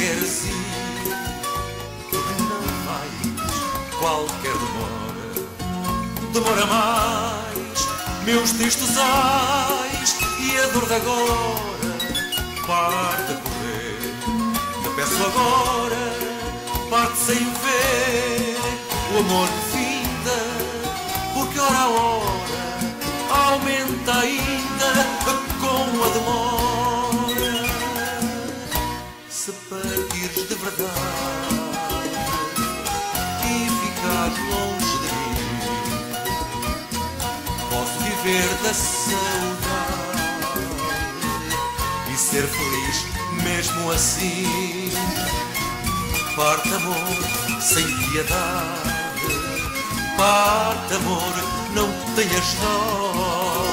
queres ir, porque não vais. Qualquer demora, demora mais, meus tristes ais e a dor de agora, parte a correr, te peço agora, parte sem ver. O amor finda, porque hora a hora aumenta ainda viver da saudade e ser feliz mesmo assim. Parte amor sem piedade, parte amor, não tenhas dó.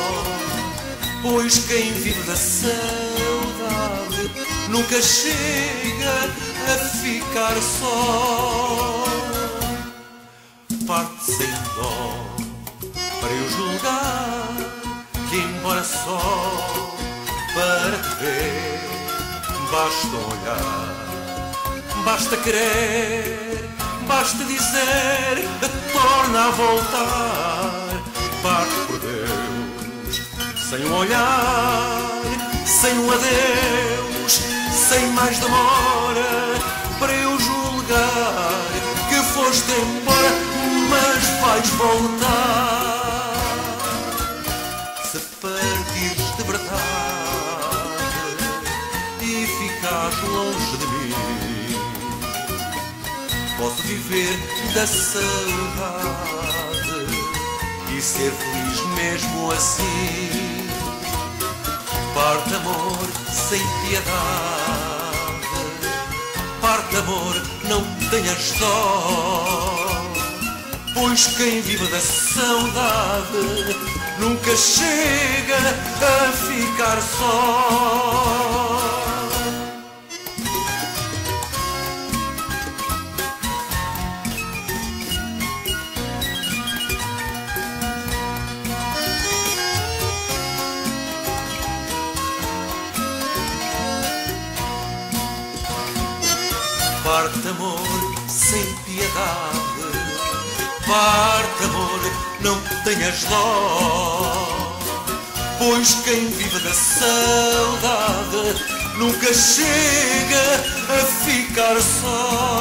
Pois quem vive da saudade nunca chega a ficar só. Parte sem dó para eu julgar que, embora só para te ver, basta olhar, basta querer, basta dizer, torna a voltar. Parte por Deus sem um olhar, sem um adeus, sem mais demora, para eu julgar que foste embora, mas vais voltar. E ficares longe de mim, posso viver da saudade e ser feliz mesmo assim. Parte amor sem piedade, parte amor não tenhas dó, pois quem vive da saudade nunca chega a ficar só. Parte amor sem piedade, parte amor, não tenhas dó. Pois quem vive da saudade nunca chega a ficar só.